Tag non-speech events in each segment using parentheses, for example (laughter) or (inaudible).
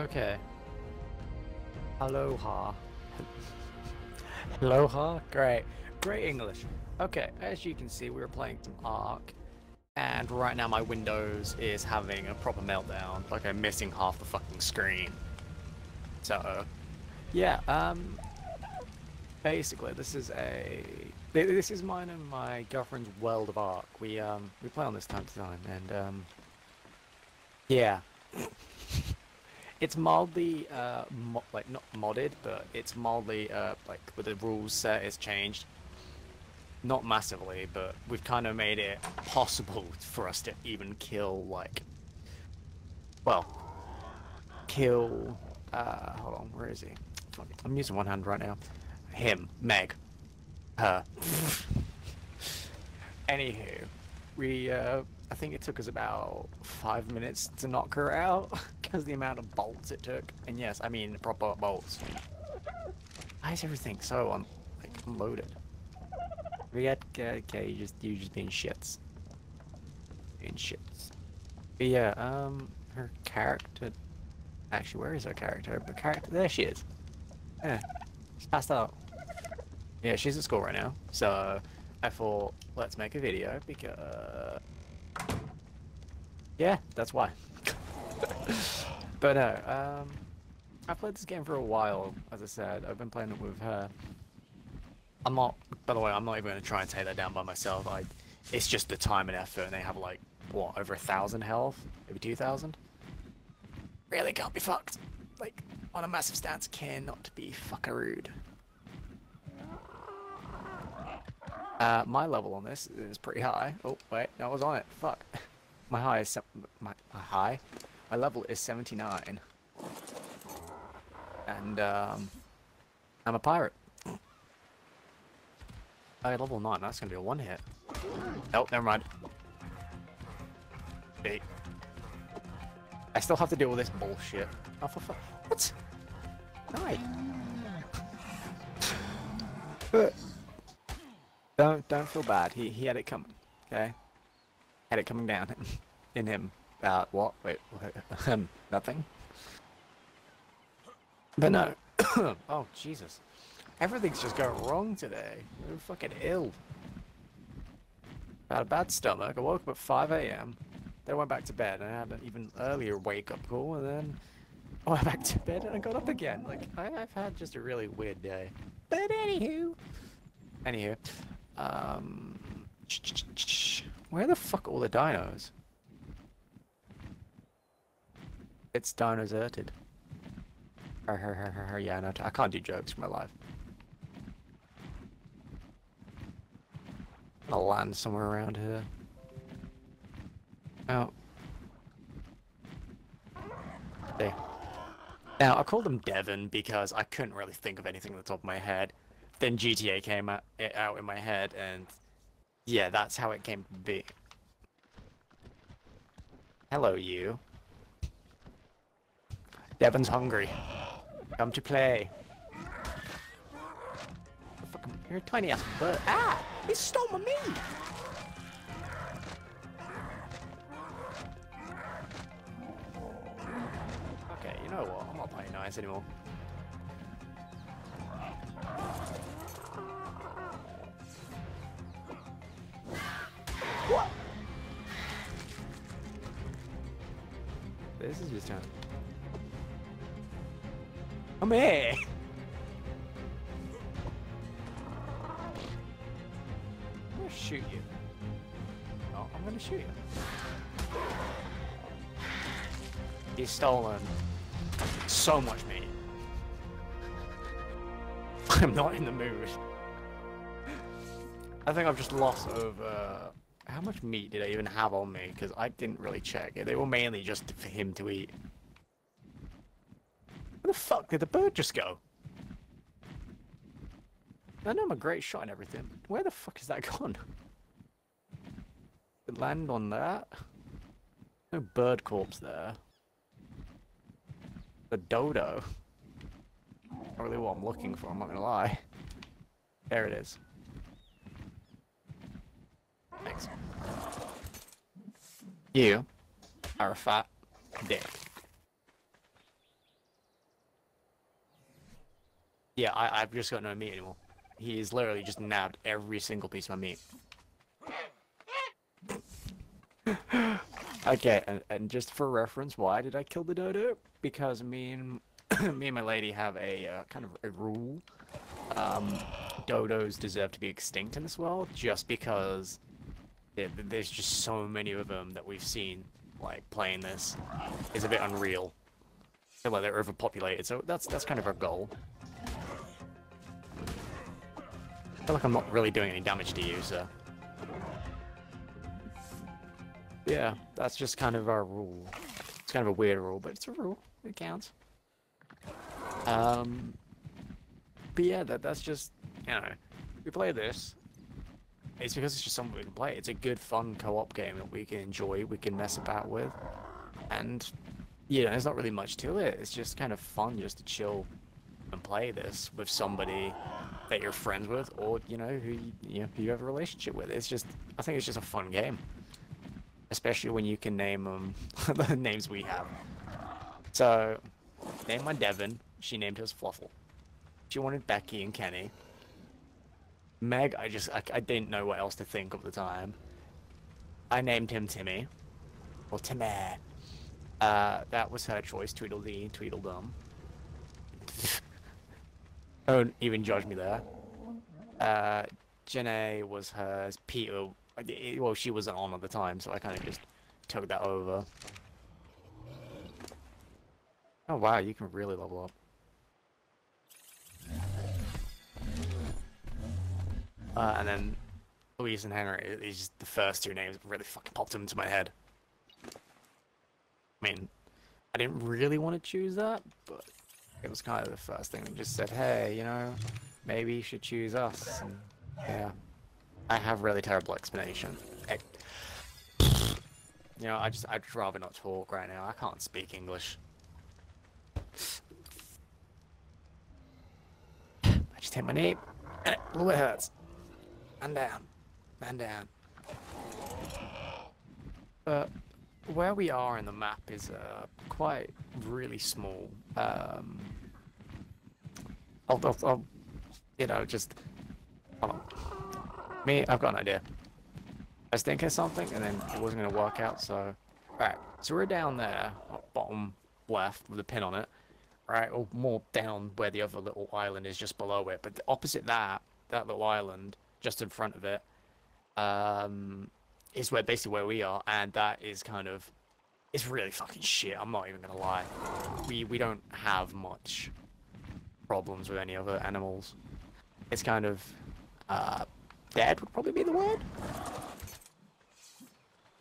Okay. Aloha. (laughs) Aloha? Great. Great English. Okay, as you can see, we were playing some Ark, and right now my Windows is having a proper meltdown. Like I'm missing half the fucking screen. So, yeah, um, basically this is a this is mine and my girlfriend's World of Ark. We um we play on this time to time, and um, yeah. It's mildly uh mo like not modded but it's mildly uh like with the rules set is changed. Not massively but we've kind of made it possible (laughs) for us to even kill like well kill uh hold on where is he? I'm using one hand right now. Him meg her. (laughs) Anywho we uh I think it took us about five minutes to knock her out (laughs) because the amount of bolts it took. And yes, I mean proper bolts. Why is everything so un like unloaded? We okay, okay, you just you just being shits. Being shits. But yeah, um her character actually where is her character? Her character there she is. Yeah. She's passed out. Yeah, she's at school right now. So I thought let's make a video because yeah, that's why. (laughs) but no, uh, um, I've played this game for a while, as I said. I've been playing it with her. I'm not, by the way, I'm not even going to try and take that down by myself. I, it's just the time and effort, and they have like, what, over a thousand health? Maybe 2,000? Really can't be fucked. Like, on a massive stance, cannot be fuckerooed. Uh, my level on this is pretty high. Oh, wait, no, I was on it. Fuck. (laughs) My high is my, my high. My level is 79. And um, I'm a pirate. I level 9, that's gonna be a one hit. Oh, never mind. Eight. I still have to deal with this bullshit. Oh, for fuck. What? But don't don't feel bad. He he had it coming. Okay had it coming down (laughs) in him. Uh, what? Wait, (laughs) um, nothing? But no. (coughs) oh, Jesus. Everything's just going wrong today. I'm fucking ill. I had a bad stomach. I woke up at 5 a.m. Then went back to bed and I had an even earlier wake up call and then I (laughs) went back to bed and I got up again. Like, I, have had just a really weird day. But anywho. Anywho. Um. (tsk) Where the fuck are all the dinos? It's dino zerted. Yeah, no, I can't do jokes for my life. I'll land somewhere around here. Oh. There. Now, I called them Devon because I couldn't really think of anything at the top of my head. Then GTA came out in my head, and yeah, that's how it came to be. Hello, you. Devon's hungry. Come to play. You're a tiny ass bird. Ah! He stole my meat! Okay, you know what? I'm not playing nice anymore. What? This is just time. Come here! I'm gonna shoot you. Oh, I'm gonna shoot you. He's stolen so much meat. (laughs) I'm not in the mood. I think I've just lost over how much meat did I even have on me? Because I didn't really check it. They were mainly just for him to eat. Where the fuck did the bird just go? I know I'm a great shot and everything. Where the fuck is that (laughs) gone? It land on that? No bird corpse there. The dodo. Not really what I'm looking for, I'm not gonna lie. There it is. Thanks. You are a fat dick. Yeah, I, I've just got no meat anymore. He's literally just nabbed every single piece of my meat. (laughs) okay, and, and just for reference, why did I kill the dodo? Because me and (coughs) me and my lady have a uh, kind of a rule. Um, dodos deserve to be extinct in this world, just because it, there's just so many of them that we've seen like playing this. It's a bit unreal. like they're overpopulated, so that's that's kind of our goal. Feel like I'm not really doing any damage to you, so. Yeah, that's just kind of our rule. It's kind of a weird rule, but it's a rule. It counts. Um, but yeah, that that's just you know, we play this. It's because it's just something we can play. It's a good, fun co-op game that we can enjoy, we can mess about with, and you know, there's not really much to it. It's just kind of fun just to chill and play this with somebody that you're friends with, or you know, who you, you know, who you have a relationship with. It's just, I think it's just a fun game, especially when you can name them (laughs) the names we have. So, name my Devon. She named hers Fluffle. She wanted Becky and Kenny. Meg, I just, I, I didn't know what else to think of the time. I named him Timmy. Or Timmy. Uh, that was her choice, Tweedledee, Tweedledum. Don't even judge me there. Uh, was hers, Peter, well, she wasn't on at the time, so I kind of just took that over. Oh wow, you can really level up. Uh, and then Louise and Henry, these just the first two names really fucking popped into my head. I mean, I didn't really want to choose that, but it was kind of the first thing that just said, hey, you know, maybe you should choose us. And yeah, I have really terrible explanation. I, you know, I just, I'd rather not talk right now. I can't speak English. I just hit my knee. And it, it hurts. Man down. Man down. Uh, where we are in the map is uh, quite really small. Um, I'll, I'll, I'll, you know, just Me, I've got an idea. I was thinking something, and then it wasn't going to work out. So, right. So we're down there, bottom left, with a pin on it. Right, or more down where the other little island is, just below it. But opposite that, that little island, just in front of it, um, is where basically where we are, and that is kind of it's really fucking shit. I'm not even gonna lie. We we don't have much problems with any other animals. It's kind of uh, dead would probably be the word.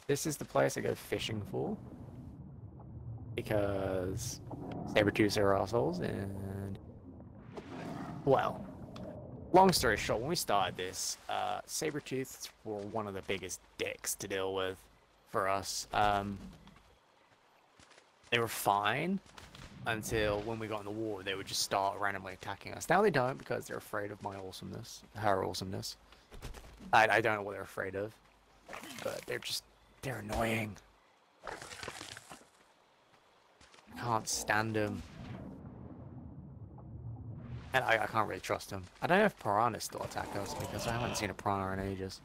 This is the place I go fishing for because saber-tooths are assholes and well long story short, when we started this, uh, Sabertooths were one of the biggest dicks to deal with for us. Um, they were fine until when we got in the war, they would just start randomly attacking us. Now they don't because they're afraid of my awesomeness, her awesomeness. I, I don't know what they're afraid of, but they're just, they're annoying. Can't stand them. And I, I can't really trust him. I don't know if piranhas still attack us because I haven't seen a piranha in ages.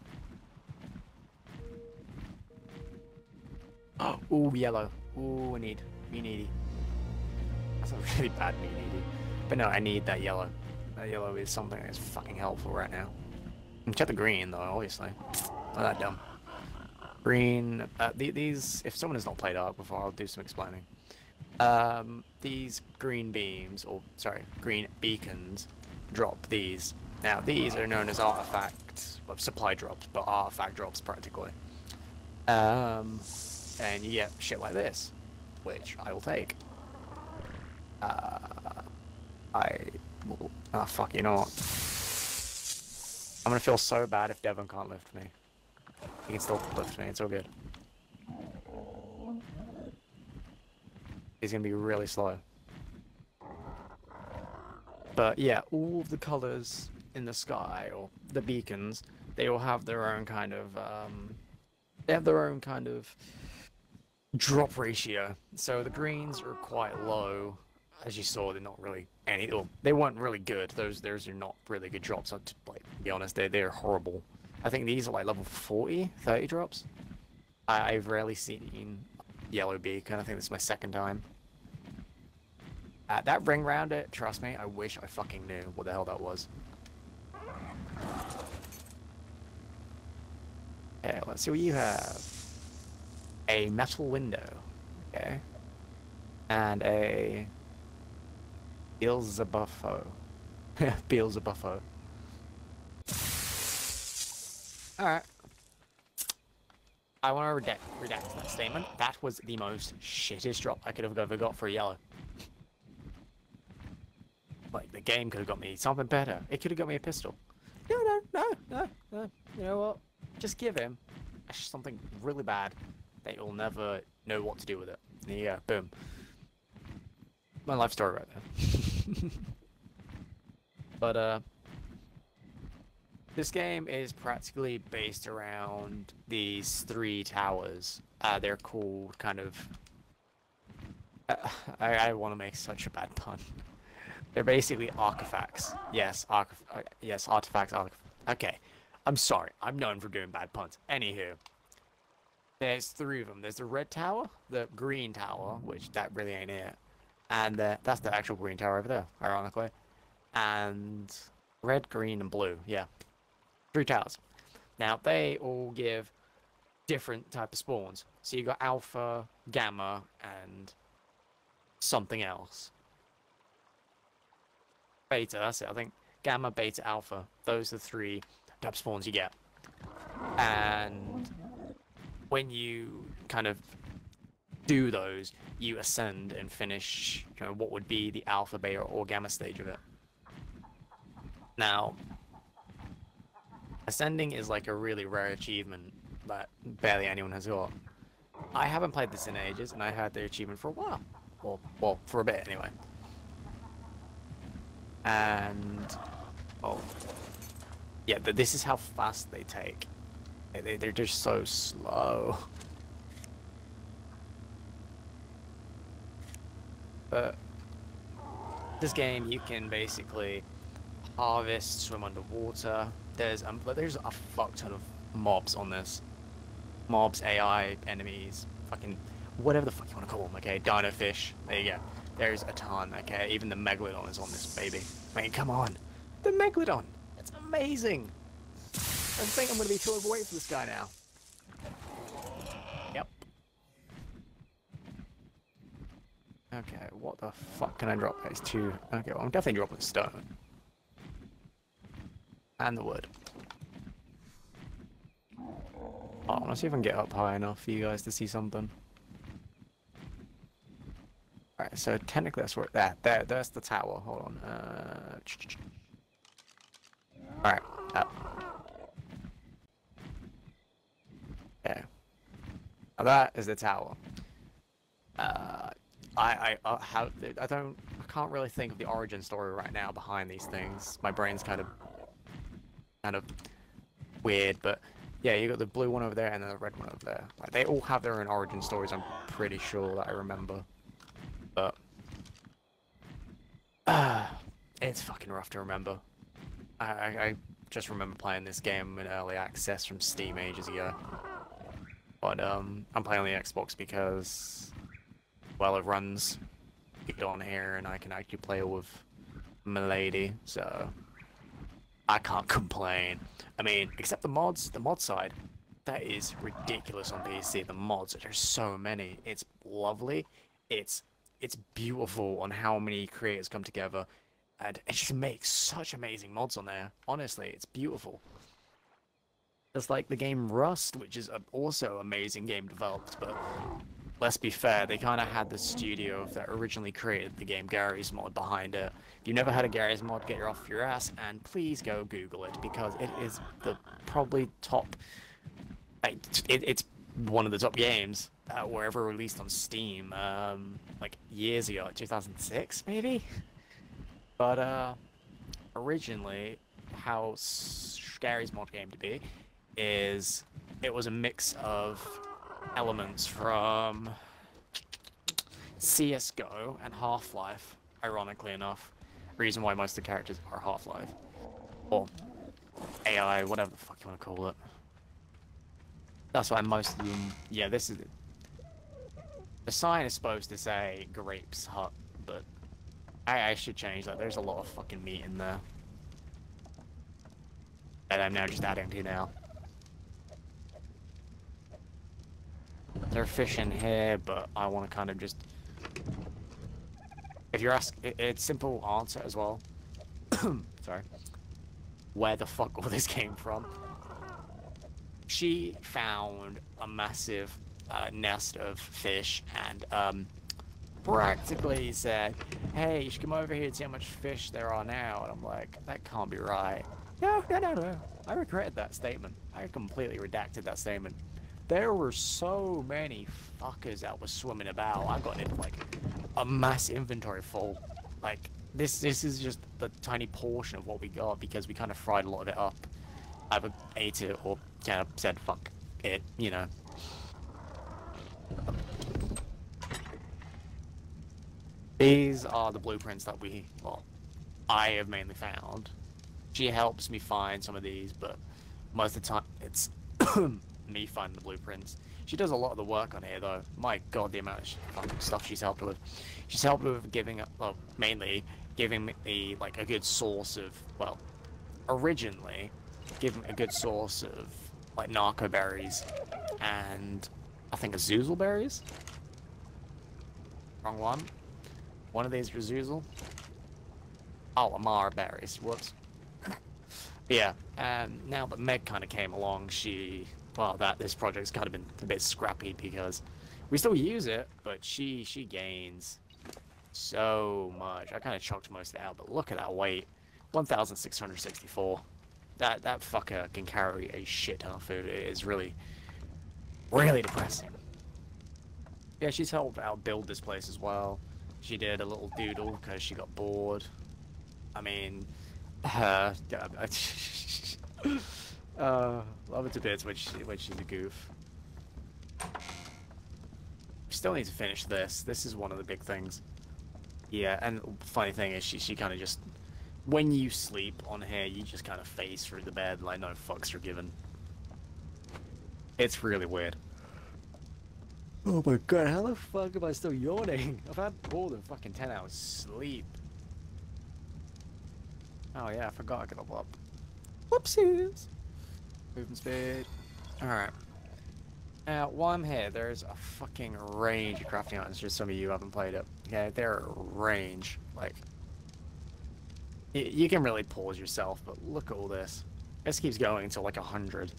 Oh, (gasps) ooh, yellow. Ooh, we need. Me needy. That's a really bad me needy. But no, I need that yellow. That yellow is something that's fucking helpful right now. Check the green though, obviously. Not that dumb. Green, uh, these, if someone has not played Ark before, I'll do some explaining. Um, these green beams, or sorry, green beacons, drop these. Now, these are known as artifacts, well, supply drops, but artifact drops practically. Um, and you get shit like this, which I will take. Uh, I will, oh fuck, you know what? I'm gonna feel so bad if Devon can't lift me. He can still lift me, it's all good. He's gonna be really slow. But yeah, all of the colors in the sky, or the beacons, they all have their own kind of, um, they have their own kind of drop ratio. So the greens are quite low. As you saw, they're not really any. Well, they weren't really good. Those those are not really good drops. I'll just, like be honest, they they're horrible. I think these are like level 40, 30 drops. I, I've rarely seen yellow beacon. I think this is my second time. Uh, that ring round it, trust me, I wish I fucking knew what the hell that was. Okay, let's see what you have. A metal window. Okay. And a Beelzebufo. (laughs) Beelzebufo. Alright. I want to redact, redact that statement. That was the most shittest drop I could have ever got for a yellow. Like, the game could have got me something better. It could have got me a pistol. No, no, no, no, no. You know what? Just give him something really bad that you'll never know what to do with it. Yeah, boom. My life story right there. (laughs) but, uh, this game is practically based around these three towers. Uh, they're called kind of. Uh, I, I want to make such a bad pun. They're basically artifacts. Yes, arch uh, yes, artifacts. okay, I'm sorry. I'm known for doing bad puns. Anywho, there's three of them. There's the red tower, the green tower, which that really ain't it, and uh, that's the actual green tower over there, ironically, and red, green, and blue. Yeah, three towers. Now they all give different type of spawns. So you got alpha, gamma, and something else. Beta, that's it. I think gamma, beta, alpha. Those are the three type spawns you get. And when you kind of do those, you ascend and finish you know, what would be the alpha, beta, or gamma stage of it. Now, Ascending is like a really rare achievement that barely anyone has got. I haven't played this in ages, and I had the achievement for a while. Well, well, for a bit anyway. And, oh, yeah, but this is how fast they take. They, they're just so slow. But this game, you can basically harvest, swim underwater, there's um, there's a fuck ton of mobs on this. Mobs, AI, enemies, fucking whatever the fuck you want to call them. Okay, dino fish. There you go. There's a ton. Okay, even the megalodon is on this baby. I mean, come on, the megalodon. It's amazing. I think I'm gonna be too overweight for this guy now. Yep. Okay, what the fuck can I drop those two? Okay, well, I'm definitely dropping stone and the wood. I want to see if I can get up high enough for you guys to see something. So technically that's where- there, there, there's the tower, hold on. Uh, Alright, up. Yeah. Now that is the tower. Uh, I, I, uh, I don't, I can't really think of the origin story right now behind these things. My brain's kind of kind of weird, but yeah, you got the blue one over there and then the red one over there. Like, they all have their own origin stories, I'm pretty sure that I remember. But, uh, it's fucking rough to remember. I, I, I just remember playing this game in early access from Steam ages ago. But, um, I'm playing on the Xbox because, well, it runs it on here and I can actually play with Milady, so I can't complain. I mean, except the mods, the mod side, that is ridiculous on PC. The mods, there's so many. It's lovely. It's it's beautiful on how many creators come together, and it just makes such amazing mods on there. Honestly, it's beautiful. It's like the game Rust, which is also amazing game developed, but let's be fair, they kind of had the studio that originally created the game Garry's Mod behind it. If you've never had a Garry's Mod, get your off your ass, and please go Google it, because it is the probably top... It, it's one of the top games that were ever released on Steam, um, like years ago, 2006 maybe? But, uh, originally, how Garry's Mod came to be is it was a mix of elements from CSGO and Half-Life, ironically enough. reason why most of the characters are Half-Life. Or AI, whatever the fuck you want to call it. That's why most of them... Yeah, this is... The sign is supposed to say Grapes Hut, but I, I should change that. There's a lot of fucking meat in there. And I'm now just adding to now. There are fish in here, but I want to kind of just... If you're asking... It, it's simple answer as well. (coughs) Sorry. Where the fuck all this came from. She found a massive uh, nest of fish and um, practically said, hey, you should come over here and see how much fish there are now. And I'm like, that can't be right. No, no, no, no. I regret that statement. I completely redacted that statement. There were so many fuckers that were swimming about. I got into like a mass inventory full. Like this, this is just the tiny portion of what we got because we kind of fried a lot of it up. Either ate it or kind of said fuck it, you know. These are the blueprints that we, well, I have mainly found. She helps me find some of these, but most of the time it's (coughs) me finding the blueprints. She does a lot of the work on here, though. My god, the amount of stuff she's helped with. She's helped with giving, well, mainly giving me, like, a good source of, well, originally, giving a good source of, like, narco berries and, I think, azuzel berries? Wrong one. One of these are azuzel. Oh, Amara berries. Whoops. (laughs) yeah, and now that Meg kind of came along, she well, that this project's kind of been a bit scrappy because we still use it, but she she gains so much. I kind of chucked most of it out, but look at that weight, 1,664. That that fucker can carry a shit ton of food. It is really, really depressing. Yeah, she's helped out build this place as well. She did a little doodle because she got bored. I mean, uh, (laughs) uh, love it to bits when, she, when she's a goof. Still need to finish this. This is one of the big things. Yeah, and funny thing is, she she kind of just when you sleep on here, you just kind of phase through the bed like no fucks are given. It's really weird. Oh my god, how the fuck am I still yawning? (laughs) I've had more than fucking 10 hours sleep. Oh yeah, I forgot I could level up. Whoopsies! Movement speed. Alright. Now, while I'm here, there's a fucking range of crafting items. Just some of you haven't played it. Yeah, there are a range. Like, you can really pause yourself, but look at all this. This keeps going until like a hundred,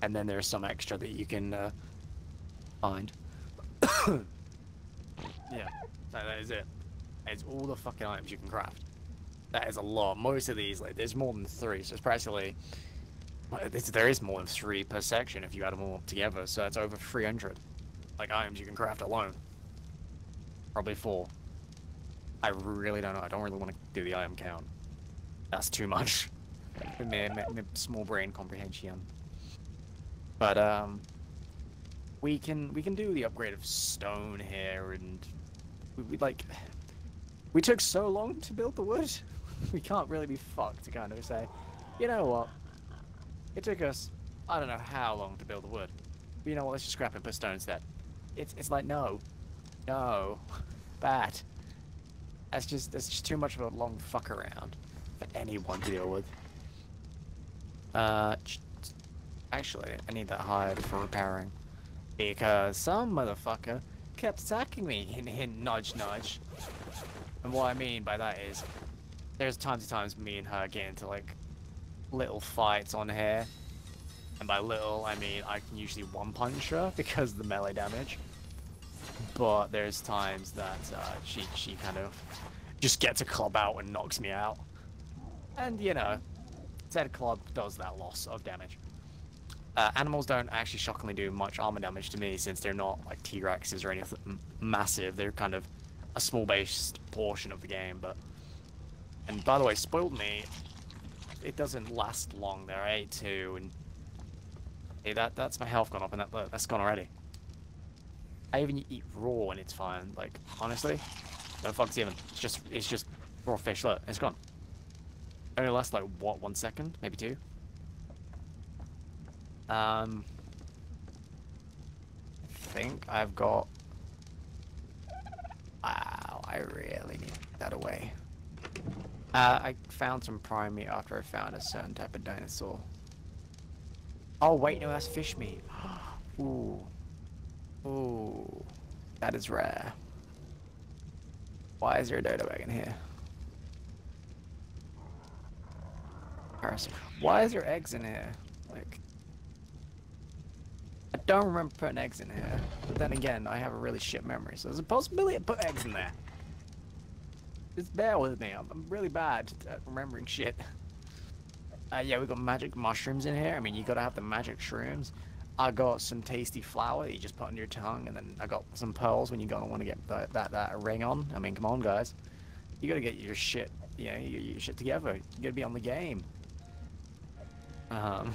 and then there's some extra that you can uh, find. (coughs) yeah, that, that is it. It's all the fucking items you can craft. That is a lot. Most of these, like, there's more than three, so it's practically there is more than three per section if you add them all together, so it's over 300. Like items you can craft alone. Probably four. I really don't know. I don't really want to do the item count. That's too much. (laughs) small brain comprehension. But um, we can we can do the upgrade of stone here, and we, we like we took so long to build the wood. (laughs) we can't really be fucked to kind of say, you know what? It took us, I don't know how long to build the wood. But you know what, let's just scrap and put stone instead. It's, it's like, no. No. (laughs) Bad. That's just, that's just too much of a long fuck around for anyone to deal with. Uh, actually, I need that hide for repairing. Because some motherfucker kept attacking me, hint hint, nudge nudge. And what I mean by that is, there's times and times me and her get into like little fights on here. And by little, I mean I can usually one-punch her (laughs) because of the melee damage. But there's times that uh, she, she kind of just gets a club out and knocks me out. And, you know, said club does that loss of damage. Uh, animals don't actually shockingly do much armor damage to me since they're not like T-Rexes or anything massive. They're kind of a small-based portion of the game, but... And by the way, spoiled me it doesn't last long there. Ate two, and hey, that that's my health gone up, and that that's gone already. I even eat raw, and it's fine. Like honestly, no fucks even. It's just it's just Raw fish, look, it's gone. Only lasts like, what, one second? Maybe two? Um, I think I've got... Wow, I really need that away. Uh, I found some prime meat after I found a certain type of dinosaur. Oh, wait, no, that's fish meat. (gasps) Ooh. Ooh. That is rare. Why is there a dodo egg in here? Why is there eggs in here? Like, don't remember putting eggs in here. But then again, I have a really shit memory, so there's a possibility I put eggs in there. Just bear with me. I'm, I'm really bad at remembering shit. Uh, yeah, we got magic mushrooms in here. I mean, you gotta have the magic shrooms. I got some tasty flour you just put on your tongue, and then I got some pearls when you're gonna want to get that, that, that ring on. I mean, come on, guys. You gotta get your shit, you know, your, your shit together. You gotta be on the game. Um.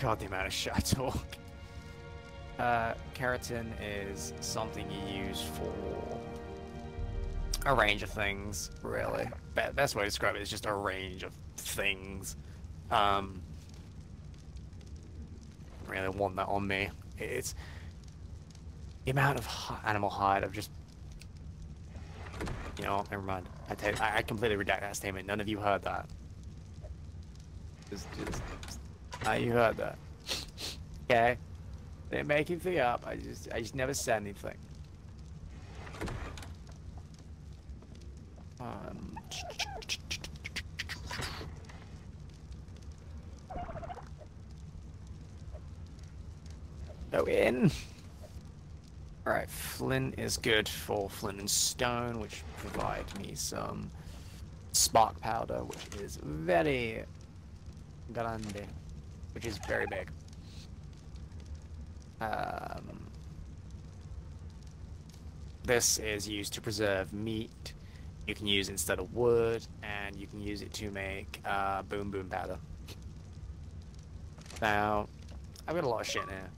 God, the amount of shit I talk. Uh, keratin is something you use for a range of things, really. Best way to describe it is just a range of things. Um, really want that on me. It's the amount of animal hide I've just, you know, never mind. I, take, I, I completely redact that statement. None of you heard that. Just, just, uh, you heard that. okay? Didn't make anything up. I just, I just never said anything. Um, go in. Alright, flint is good for flint and stone, which provide me some spark powder, which is very grande, which is very big. Um, this is used to preserve meat. You can use instead of wood, and you can use it to make uh, boom boom powder. Now, I've got a lot of shit in here.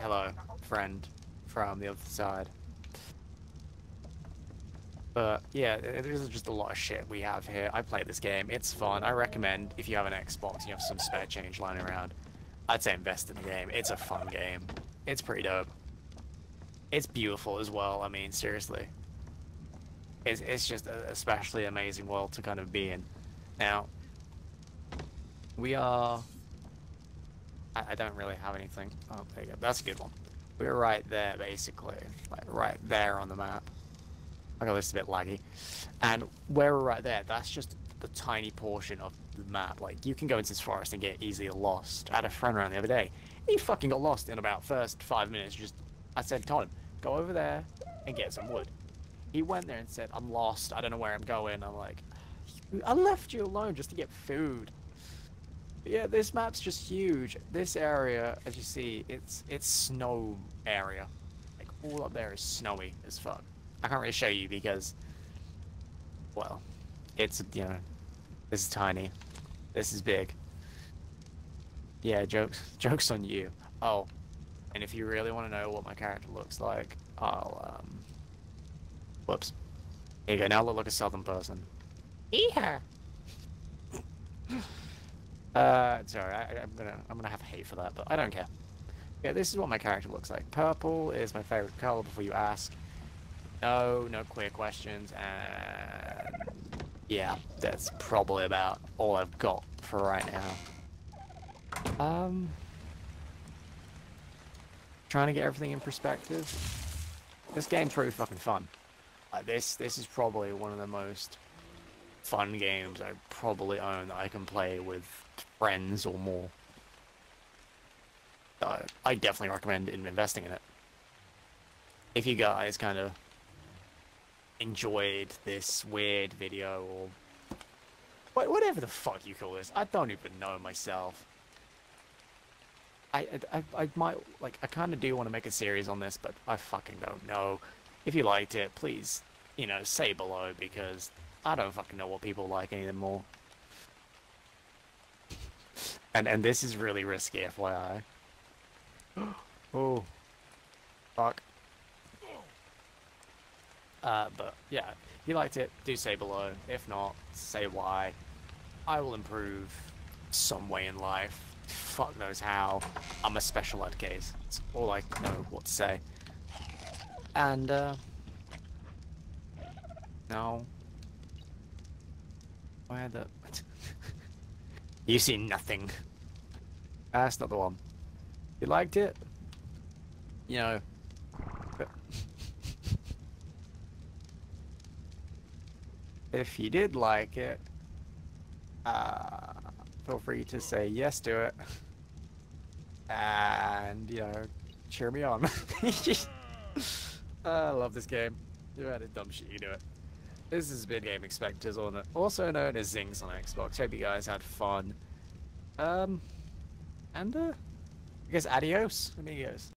Hello, friend from the other side. But yeah, there's just a lot of shit we have here. I play this game. It's fun. I recommend if you have an Xbox, and you have some spare change lying around. I'd say invest in the game. It's a fun game. It's pretty dope. It's beautiful as well. I mean, seriously. It's, it's just a especially amazing world to kind of be in. Now, we are... I, I don't really have anything. Oh, there you go. That's a good one. We're right there, basically. Like, right there on the map. I got this a bit laggy. And where we're right there, that's just the tiny portion of the map. Like, you can go into this forest and get easily lost. I had a friend around the other day. He fucking got lost in about first five minutes. Just, I said, him, go over there and get some wood. He went there and said, I'm lost. I don't know where I'm going. I'm like, I left you alone just to get food. But yeah, this map's just huge. This area, as you see, it's it's snow area. Like all up there is snowy as fuck. I can't really show you because, well, it's you know, this is tiny, this is big. Yeah, jokes (laughs) jokes on you. Oh, and if you really want to know what my character looks like, I'll um. Whoops. Here you go. Now look like a southern person. Eeher. (laughs) Uh, sorry, I, am gonna I'm gonna have hate for that, but I don't care. Yeah, this is what my character looks like. Purple is my favorite color. Before you ask, no, no queer questions, and yeah, that's probably about all I've got for right now. Um, trying to get everything in perspective. This game's pretty fucking fun. Uh, this this is probably one of the most fun games I probably own that I can play with friends or more. Uh, I definitely recommend investing in it. If you guys kind of enjoyed this weird video or whatever the fuck you call this, I don't even know myself. I, I, I might, like, I kind of do want to make a series on this, but I fucking don't know. If you liked it, please, you know, say below, because I don't fucking know what people like anymore. (laughs) And and this is really risky, FYI. (gasps) oh. Fuck. Uh, but yeah, if you liked it, do say below. If not, say why. I will improve some way in life. Fuck knows how. I'm a special ed case. That's all I know what to say. And, uh... No. Where the... (laughs) you see nothing. That's not the one. You liked it? You know... But... if you did like it, uh, feel free to say yes to it. And, you know, cheer me on. (laughs) I love this game. You had a dumb shit, you do it. This has been Gaming Spectres, also known as Zings on Xbox. Hope you guys had fun. Um, and, uh, I guess adios, amigos.